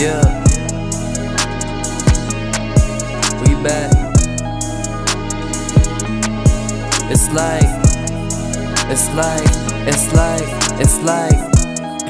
Yeah. We back. It's like, it's like, it's like, it's like.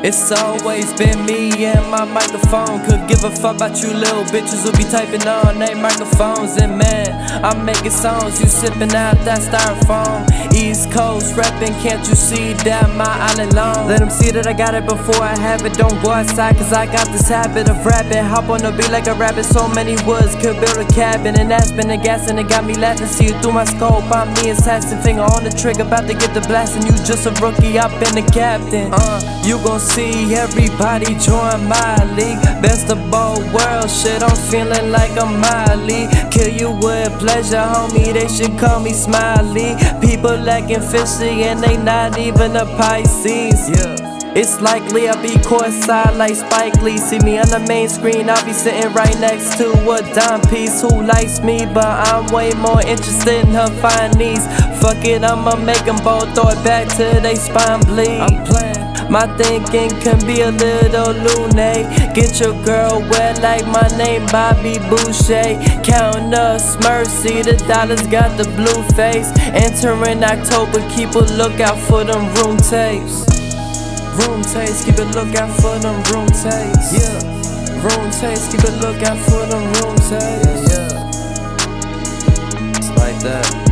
It's always been me and my microphone. Could give a fuck about you little bitches who be typing on they microphones. And man, I'm making songs, you sipping out that styrofoam. East Coast rapping, can't you see that my island long? Let them see that I got it before I have it. Don't go outside, cause I got this habit of rapping. Hop on the beat like a rabbit, so many woods could build a cabin. And that's been the gas and it got me laughing. See you through my scope, I'm the assassin. Finger on the trigger, about to get the blast. And you just a rookie, I've been the captain. Uh, you gon' see everybody join my league. Best of both worlds, shit, I'm feeling like I'm Miley. Kill you with pleasure, homie, they should call me Smiley. People acting fishy and they not even a Pisces. Yeah. It's likely I'll be courtside like Spike Lee. See me on the main screen, I'll be sitting right next to a dime piece who likes me, but I'm way more interested in her fine knees. Fuck it, I'ma make them both throw it back till they spine bleed. I'm playing. My thinking can be a little loony. Get your girl wet like my name Bobby Boucher. Counting us mercy, the dollars got the blue face. Entering October, keep a lookout for them room tapes. Room tapes, keep a lookout for them room tapes. Yeah. Room tapes, keep a lookout for them room tapes. Yeah, yeah. It's like that.